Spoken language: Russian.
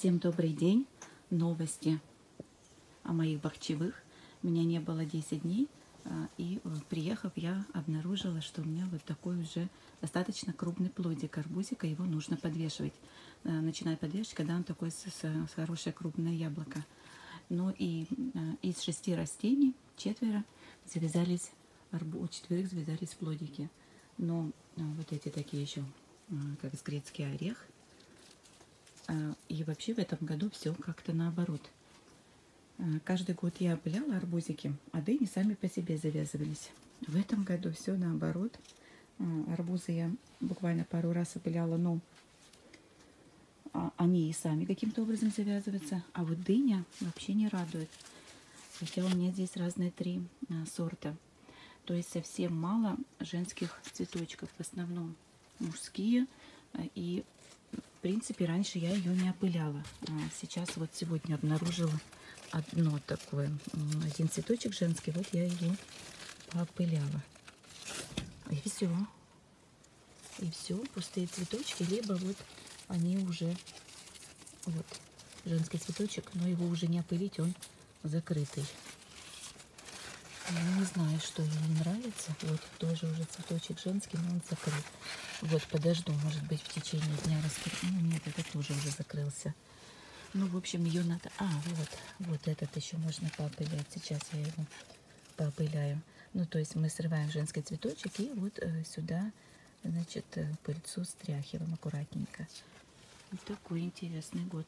Всем добрый день. Новости о моих бахчевых. Меня не было 10 дней, а, и э, приехав, я обнаружила, что у меня вот такой уже достаточно крупный плодик арбузика. Его нужно подвешивать. Э, начинать подвешивать, когда он такой с, с, с хорошее крупное яблоко. Ну и э, из шести растений четверо завязались, арбу, у четверых завязались плодики. Но вот эти такие еще, как с грецкий орех – и вообще в этом году все как-то наоборот. А, каждый год я опыляла арбузики, а дыни сами по себе завязывались. В этом году все наоборот. А, арбузы я буквально пару раз опыляла, но они и сами каким-то образом завязываются. А вот дыня вообще не радует. Хотя у меня здесь разные три сорта. То есть совсем мало женских цветочков. В основном мужские и в принципе, раньше я ее не опыляла. А сейчас вот сегодня обнаружила одно такое, один цветочек женский. Вот я его поопыляла. И все. И все, пустые цветочки, либо вот они уже, вот, женский цветочек, но его уже не опылить, он закрытый. Я не знаю, что ей нравится. Вот тоже уже цветочек женский, но он закрыт. Вот подожду, может быть, в течение дня раскрою. Ну, нет, это тоже уже закрылся. Ну, в общем, ее надо... А, вот, вот этот еще можно поопылять. Сейчас я его поопыляю. Ну, то есть мы срываем женский цветочек и вот э, сюда, значит, э, пыльцу стряхиваем аккуратненько. Вот такой интересный год.